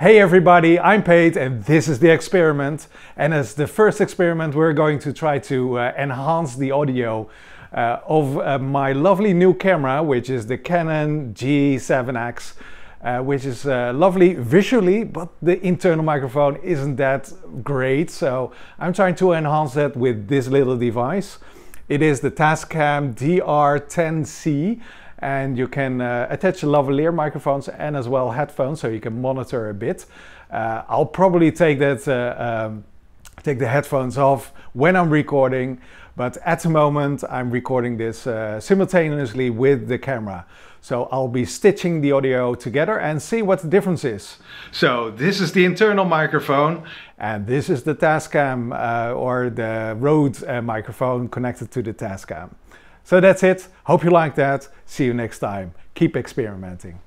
Hey everybody, I'm Peet and this is the experiment. And as the first experiment, we're going to try to uh, enhance the audio uh, of uh, my lovely new camera, which is the Canon G7X, uh, which is uh, lovely visually, but the internal microphone isn't that great. So I'm trying to enhance that with this little device. It is the Tascam DR-10CS and you can uh, attach lavalier microphones and as well headphones so you can monitor a bit. Uh, I'll probably take that uh, um, take the headphones off when I'm recording, but at the moment I'm recording this uh, simultaneously with the camera. So I'll be stitching the audio together and see what the difference is. So this is the internal microphone and this is the Tascam uh, or the Rode uh, microphone connected to the Tascam. So that's it. Hope you liked that. See you next time. Keep experimenting.